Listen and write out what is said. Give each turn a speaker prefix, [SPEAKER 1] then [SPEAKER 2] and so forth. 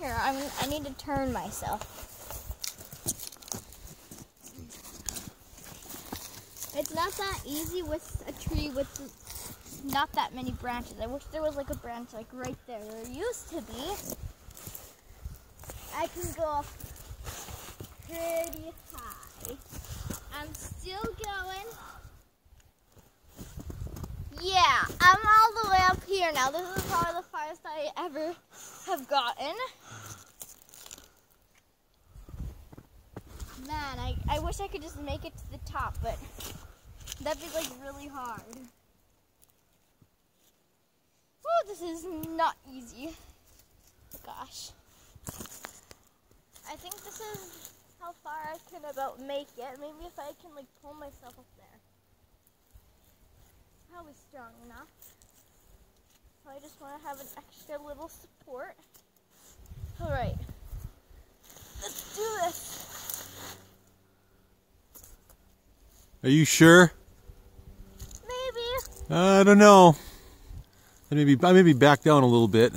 [SPEAKER 1] Here, I'm, I need to turn myself. It's not that easy with a tree with not that many branches. I wish there was like a branch like right there where it used to be. I can go up pretty high. I'm still going. Yeah, I'm all the way up here now. This is probably the farthest I ever have gotten. Man, I, I wish I could just make it to the top, but that'd be like really hard. Oh, this is not easy. Gosh. I think this is how far I can about make it. Maybe if I can like pull myself up there. Probably strong enough. I just want to have an extra little support. All right. Let's do this.
[SPEAKER 2] Are you sure?
[SPEAKER 1] Maybe.
[SPEAKER 2] I don't know. I maybe I maybe back down a little bit.